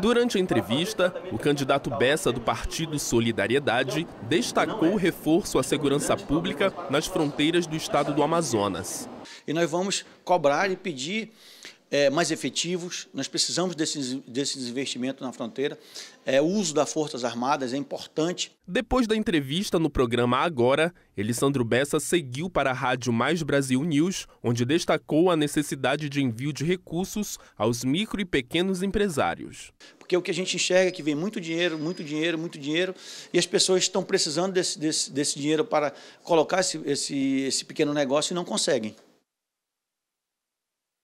Durante a entrevista, o candidato Bessa do Partido Solidariedade destacou o reforço à segurança pública nas fronteiras do estado do Amazonas. E nós vamos cobrar e pedir é, mais efetivos, nós precisamos desses, desses investimentos na fronteira. É, o uso das Forças Armadas é importante. Depois da entrevista no programa Agora, Elisandro Bessa seguiu para a Rádio Mais Brasil News, onde destacou a necessidade de envio de recursos aos micro e pequenos empresários. Porque o que a gente enxerga é que vem muito dinheiro, muito dinheiro, muito dinheiro, e as pessoas estão precisando desse, desse, desse dinheiro para colocar esse, esse, esse pequeno negócio e não conseguem.